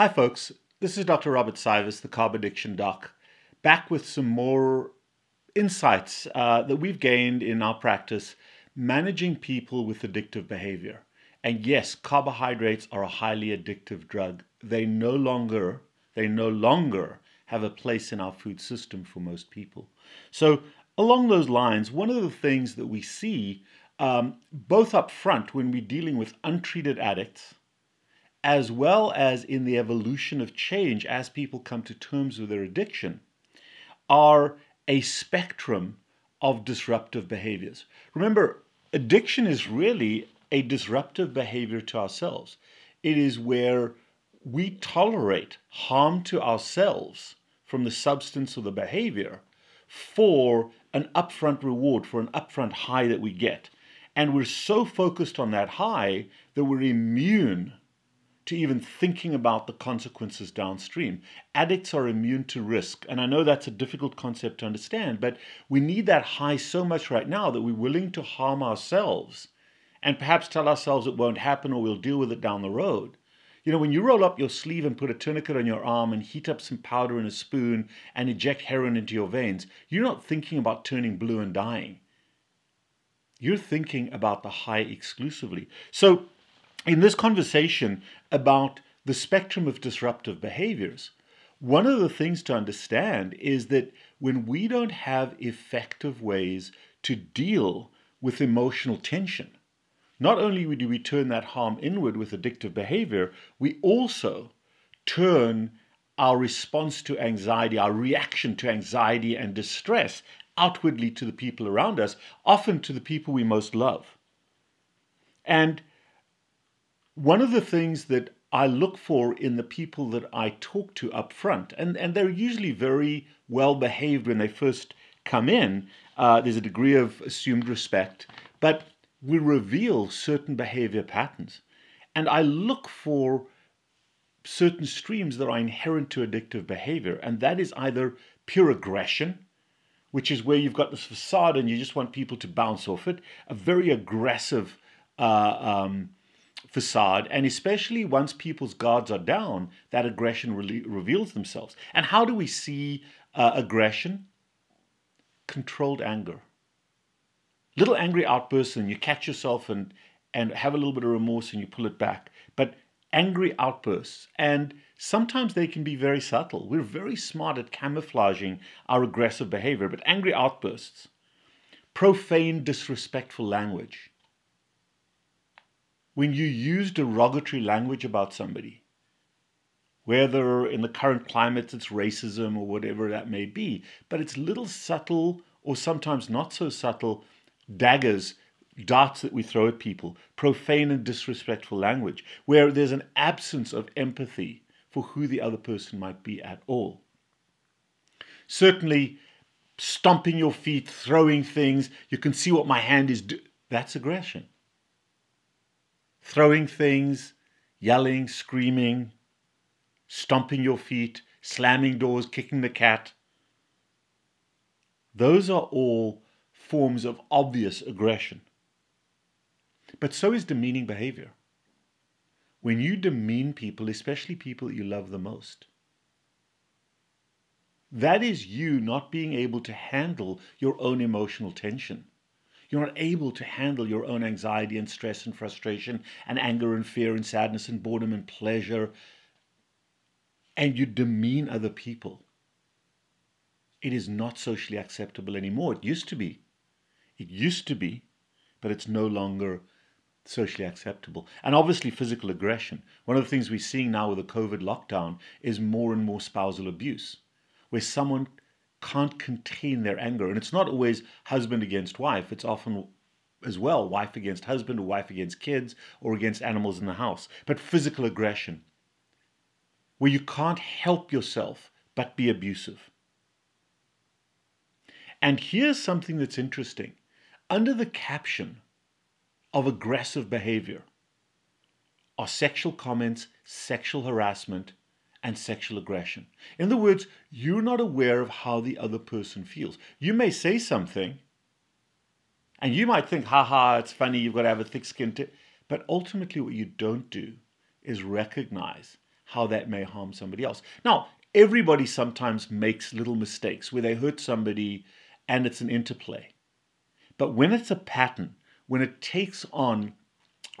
Hi, folks. This is Dr. Robert Cywes, the Carb Addiction Doc, back with some more insights uh, that we've gained in our practice managing people with addictive behavior. And yes, carbohydrates are a highly addictive drug. They no longer, they no longer have a place in our food system for most people. So, along those lines, one of the things that we see um, both up front when we're dealing with untreated addicts as well as in the evolution of change as people come to terms with their addiction, are a spectrum of disruptive behaviors. Remember, addiction is really a disruptive behavior to ourselves. It is where we tolerate harm to ourselves from the substance or the behavior for an upfront reward, for an upfront high that we get. And we're so focused on that high that we're immune to even thinking about the consequences downstream. Addicts are immune to risk. And I know that's a difficult concept to understand, but we need that high so much right now that we're willing to harm ourselves and perhaps tell ourselves it won't happen or we'll deal with it down the road. You know, when you roll up your sleeve and put a tourniquet on your arm and heat up some powder in a spoon and inject heroin into your veins, you're not thinking about turning blue and dying. You're thinking about the high exclusively. So in this conversation about the spectrum of disruptive behaviors, one of the things to understand is that when we don't have effective ways to deal with emotional tension, not only do we turn that harm inward with addictive behavior, we also turn our response to anxiety, our reaction to anxiety and distress outwardly to the people around us, often to the people we most love. And one of the things that I look for in the people that I talk to up front, and, and they're usually very well behaved when they first come in, uh, there's a degree of assumed respect, but we reveal certain behavior patterns. And I look for certain streams that are inherent to addictive behavior, and that is either pure aggression, which is where you've got this facade and you just want people to bounce off it, a very aggressive uh, um, facade, and especially once people's guards are down, that aggression re- reveals themselves. And how do we see uh, aggression? Controlled anger. Little angry outbursts, and you catch yourself and and have a little bit of remorse and you pull it back. But angry outbursts, and sometimes they can be very subtle. We're very smart at camouflaging our aggressive behavior, but angry outbursts, profane, disrespectful language when you use derogatory language about somebody, whether in the current climate it's racism or whatever that may be, but it's little subtle or sometimes not so subtle daggers, darts that we throw at people, profane and disrespectful language, where there's an absence of empathy for who the other person might be at all. Certainly, stomping your feet, throwing things, you can see what my hand is doing. That's aggression throwing things, yelling, screaming, stomping your feet, slamming doors, kicking the cat. Those are all forms of obvious aggression. But so is demeaning behavior. When you demean people, especially people you love the most, that is you not being able to handle your own emotional tension. You're not able to handle your own anxiety and stress and frustration and anger and fear and sadness and boredom and pleasure. And you demean other people. It is not socially acceptable anymore. It used to be. It used to be, but it's no longer socially acceptable. And obviously, physical aggression. One of the things we're seeing now with the COVID lockdown is more and more spousal abuse, where someone can't contain their anger. And it's not always husband against wife, it's often as well wife against husband or wife against kids or against animals in the house. But physical aggression, where you can't help yourself but be abusive. And here's something that's interesting. Under the caption of aggressive behavior are sexual comments, sexual harassment, and sexual aggression. In other words, you're not aware of how the other person feels. You may say something, and you might think, ha ha, it's funny, you've got to have a thick skin. But ultimately, what you don't do is recognize how that may harm somebody else. Now, everybody sometimes makes little mistakes where they hurt somebody and it's an interplay. But when it's a pattern, when it takes on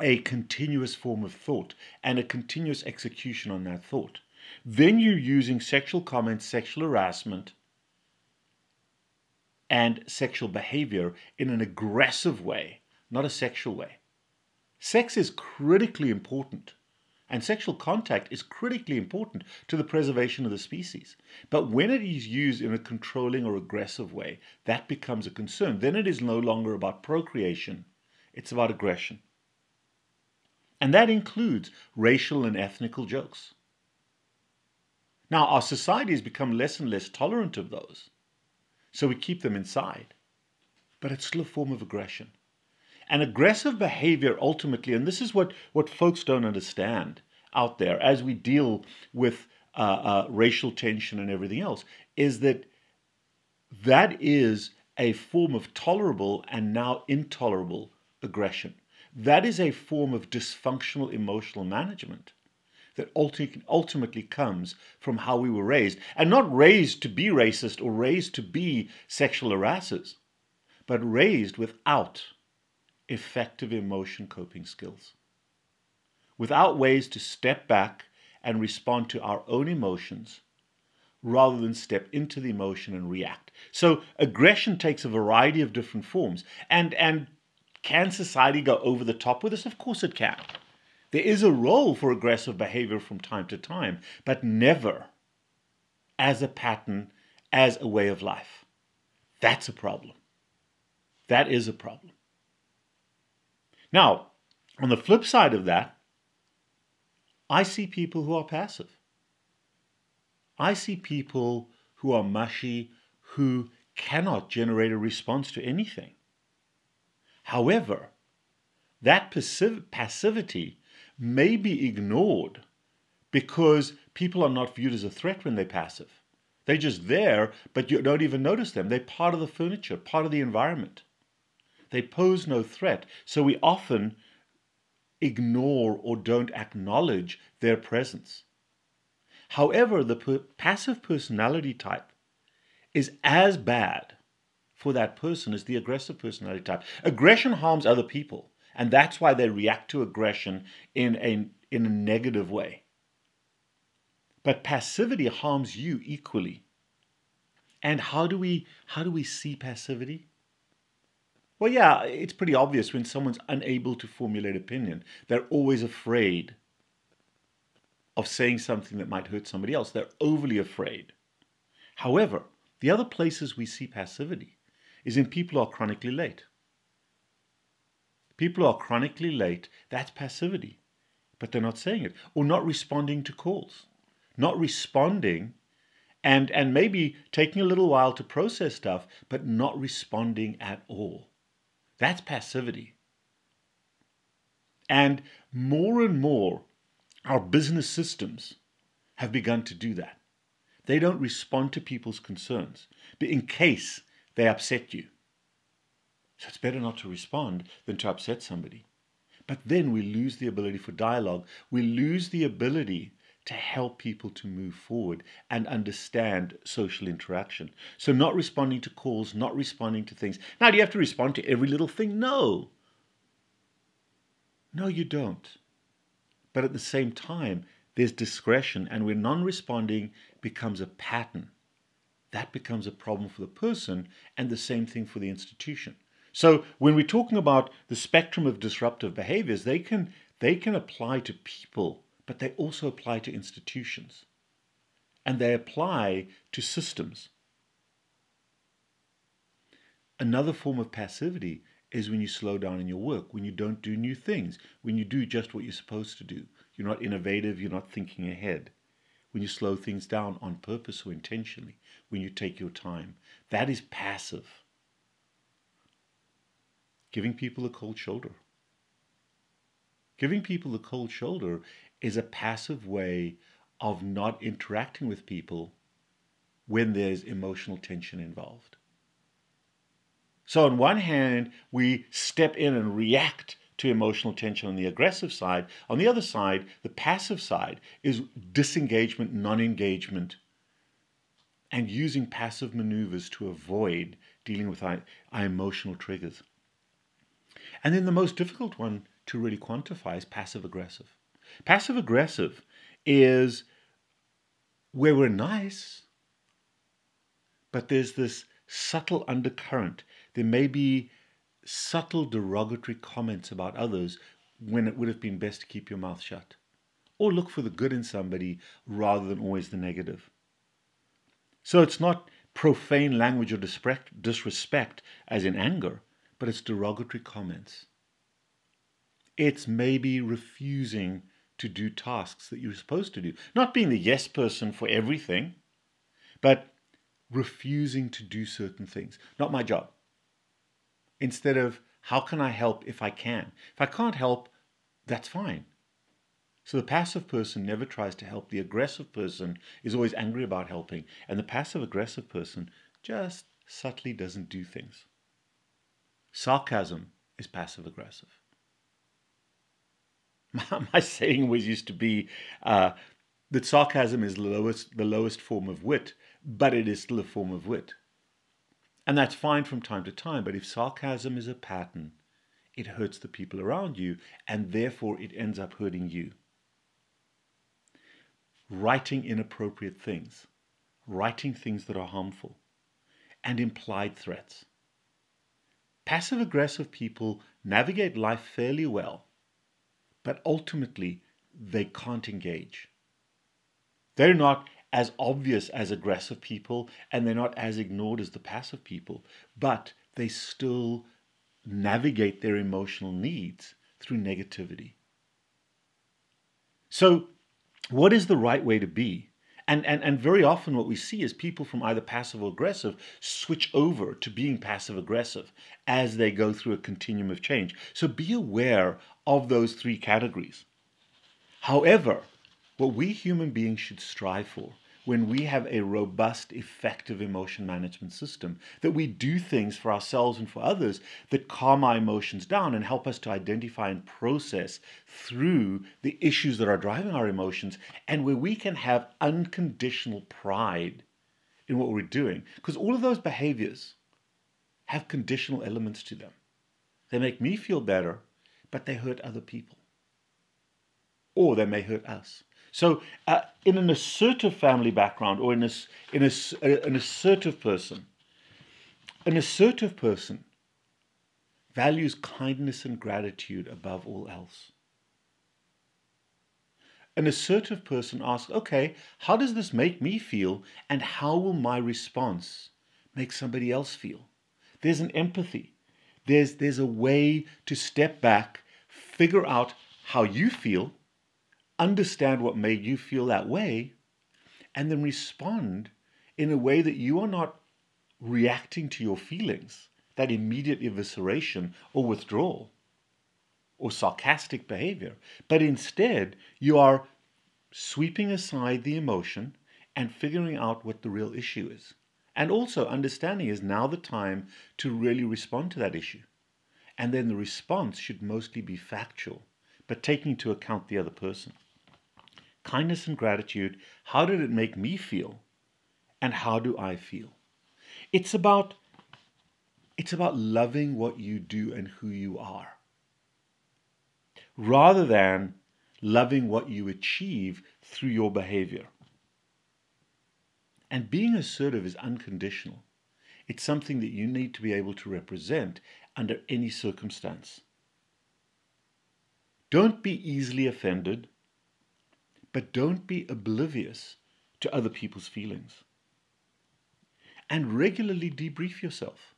a continuous form of thought and a continuous execution on that thought, then you're using sexual comments, sexual harassment, and sexual behavior in an aggressive way, not a sexual way. Sex is critically important and sexual contact is critically important to the preservation of the species. But when it is used in a controlling or aggressive way, that becomes a concern. Then it is no longer about procreation, it's about aggression. And that includes racial and ethnical jokes. Now, our society has become less and less tolerant of those, so we keep them inside. But it's still a form of aggression. And aggressive behavior ultimately, and this is what, what folks don't understand out there as we deal with uh, uh, racial tension and everything else, is that that is a form of tolerable and now intolerable aggression. That is a form of dysfunctional emotional management that ultimately comes from how we were raised. And not raised to be racist or raised to be sexual harassers, but raised without effective emotion coping skills. Without ways to step back and respond to our own emotions rather than step into the emotion and react. So aggression takes a variety of different forms. And and can society go over the top with this? Of course it can. There is a role for aggressive behavior from time to time, but never as a pattern, as a way of life. That's a problem. That is a problem. Now, on the flip side of that, I see people who are passive. I see people who are mushy, who cannot generate a response to anything. However, that passiv- passivity may be ignored because people are not viewed as a threat when they're passive. They're just there, but you don't even notice them. They're part of the furniture, part of the environment. They pose no threat. So we often ignore or don't acknowledge their presence. However, the per- passive personality type is as bad for that person as the aggressive personality type. Aggression harms other people, and that's why they react to aggression in a, in a negative way. But passivity harms you equally. And how do we how do we see passivity? Well, yeah, it's pretty obvious when someone's unable to formulate opinion. They're always afraid of saying something that might hurt somebody else. They're overly afraid. However, the other places we see passivity is in people who are chronically late. People are chronically late, that's passivity, but they're not saying it, or not responding to calls, not responding and, and maybe taking a little while to process stuff, but not responding at all. That's passivity. And more and more, our business systems have begun to do that. They don't respond to people's concerns, in case they upset you. So it's better not to respond than to upset somebody. But then we lose the ability for dialogue. We lose the ability to help people to move forward and understand social interaction. So, not responding to calls, not responding to things. Now, do you have to respond to every little thing? No. No, you don't. But at the same time, there's discretion, and when non responding becomes a pattern, that becomes a problem for the person, and the same thing for the institution. So, when we're talking about the spectrum of disruptive behaviors, they can, they can apply to people but they also apply to institutions and they apply to systems. Another form of passivity is when you slow down in your work, when you don't do new things, when you do just what you're supposed to do. You're not innovative, you're not thinking ahead. When you slow things down on purpose or intentionally, when you take your time. That is passive. Giving people a cold shoulder. Giving people the cold shoulder is a passive way of not interacting with people when there's emotional tension involved. So, on one hand, we step in and react to emotional tension on the aggressive side. On the other side, the passive side is disengagement, non engagement, and using passive maneuvers to avoid dealing with our, our emotional triggers. And then the most difficult one to really quantify is passive aggressive. Passive aggressive is where we're nice, but there's this subtle undercurrent. There may be subtle derogatory comments about others when it would have been best to keep your mouth shut. Or look for the good in somebody rather than always the negative. So it's not profane language or disrespect as in anger, but it's derogatory comments. It's maybe refusing to do tasks that you're supposed to do. Not being the yes person for everything, but refusing to do certain things. Not my job. Instead of, how can I help if I can? If I can't help, that's fine. So the passive person never tries to help. The aggressive person is always angry about helping. And the passive aggressive person just subtly doesn't do things. Sarcasm is passive aggressive. My, my, saying always used to be uh, that sarcasm is the lowest, the lowest form of wit, but it is still a form of wit. And that's fine from time to time, but if sarcasm is a pattern, it hurts the people around you, and therefore it ends up hurting you. Writing inappropriate things, writing things that are harmful, and implied threats. Passive aggressive people navigate life fairly well, but ultimately they can't engage. They're not as obvious as aggressive people and they're not as ignored as the passive people, but they still navigate their emotional needs through negativity. So, what is the right way to be? And, and, and very often, what we see is people from either passive or aggressive switch over to being passive aggressive as they go through a continuum of change. So be aware of those three categories. However, what we human beings should strive for when we have a robust, effective emotion management system, that we do things for ourselves and for others that calm our emotions down and help us to identify and process through the issues that are driving our emotions, and where we can have unconditional pride in what we're doing. Because all of those behaviors have conditional elements to them. They make me feel better, but they hurt other people. Or they may hurt us. So, uh, in an assertive family background or in, a, in a, an assertive person, an assertive person values kindness and gratitude above all else. An assertive person asks, okay, how does this make me feel and how will my response make somebody else feel? There's an empathy. There's, there's a way to step back, figure out how you feel, understand what made you feel that way, and then respond in a way that you are not reacting to your feelings, that immediate evisceration or withdrawal or sarcastic behavior, but instead you are sweeping aside the emotion and figuring out what the real issue is. And also understanding is now the time to really respond to that issue. And then the response should mostly be factual, but taking into account the other person kindness and gratitude, how did it make me feel? And how do I feel? It's about it's about loving what you do and who you are. Rather than loving what you achieve through your behavior. And being assertive is unconditional. It's something that you need to be able to represent under any circumstance. Don't be easily offended but don't be oblivious to other people's feelings. And regularly debrief yourself.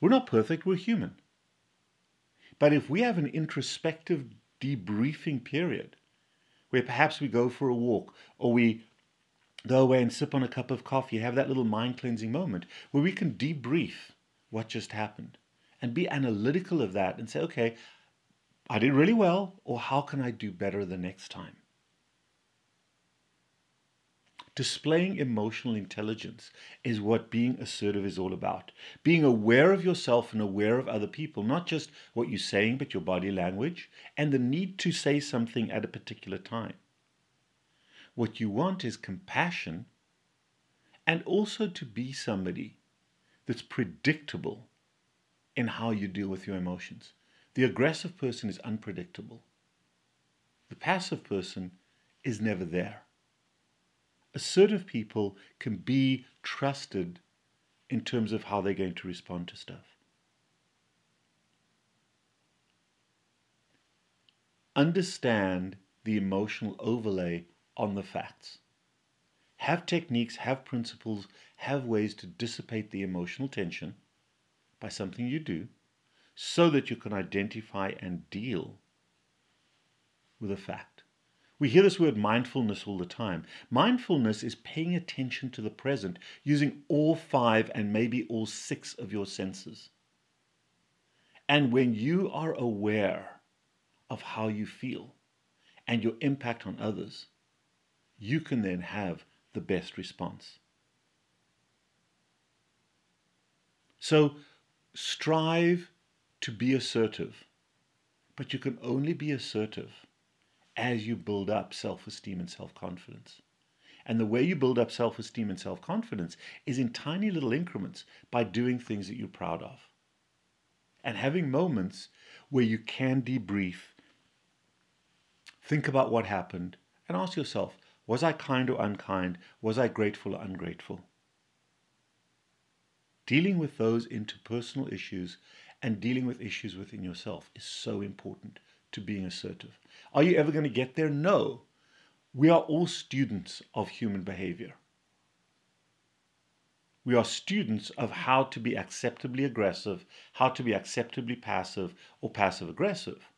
We're not perfect, we're human. But if we have an introspective debriefing period, where perhaps we go for a walk or we go away and sip on a cup of coffee, have that little mind cleansing moment where we can debrief what just happened and be analytical of that and say, okay, I did really well, or how can I do better the next time? Displaying emotional intelligence is what being assertive is all about. Being aware of yourself and aware of other people, not just what you're saying, but your body language and the need to say something at a particular time. What you want is compassion and also to be somebody that's predictable in how you deal with your emotions. The aggressive person is unpredictable. The passive person is never there assertive people can be trusted in terms of how they're going to respond to stuff. Understand the emotional overlay on the facts. Have techniques, have principles, have ways to dissipate the emotional tension by something you do so that you can identify and deal with a fact. We hear this word mindfulness all the time. Mindfulness is paying attention to the present using all five and maybe all six of your senses. And when you are aware of how you feel and your impact on others, you can then have the best response. So strive to be assertive, but you can only be assertive as you build up self esteem and self confidence. And the way you build up self esteem and self confidence is in tiny little increments by doing things that you're proud of. And having moments where you can debrief, think about what happened, and ask yourself was I kind or unkind? Was I grateful or ungrateful? Dealing with those interpersonal issues and dealing with issues within yourself is so important to being assertive. Are you ever going to get there? No. We are all students of human behavior. We are students of how to be acceptably aggressive, how to be acceptably passive or passive aggressive,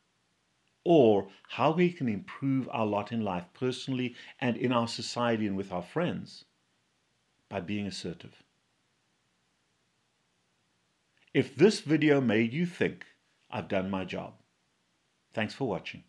or how we can improve our lot in life personally and in our society and with our friends by being assertive. If this video made you think, I've done my job. Thanks for watching.